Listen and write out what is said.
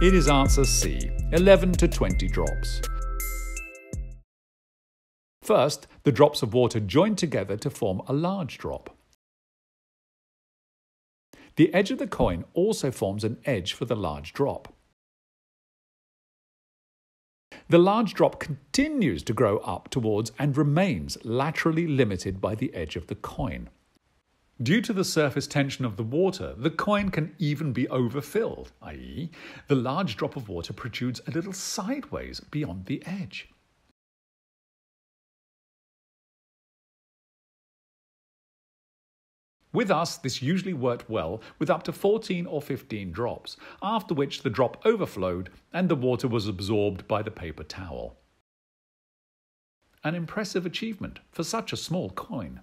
It is answer C, 11 to 20 drops. First, the drops of water join together to form a large drop. The edge of the coin also forms an edge for the large drop. The large drop continues to grow up towards and remains laterally limited by the edge of the coin. Due to the surface tension of the water, the coin can even be overfilled, i.e., the large drop of water protrudes a little sideways beyond the edge. With us, this usually worked well with up to 14 or 15 drops, after which the drop overflowed and the water was absorbed by the paper towel. An impressive achievement for such a small coin.